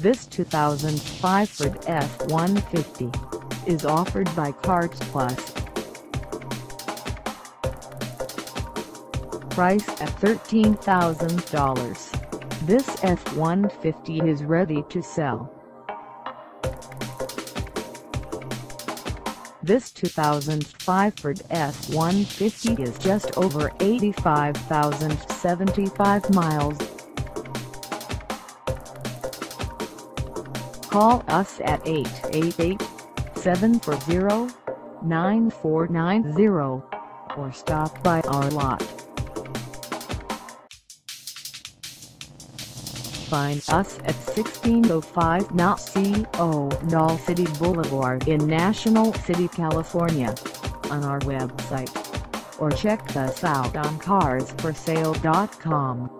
This 2005 Ford F-150 is offered by Karz Plus. Price at $13,000. This F-150 is ready to sell. This 2005 Ford F-150 is just over 85,075 miles. Call us at 888-740-9490 or stop by our lot. Find us at 1605 Knott CO Knoll City Boulevard in National City, California on our website or check us out on carsforsale.com.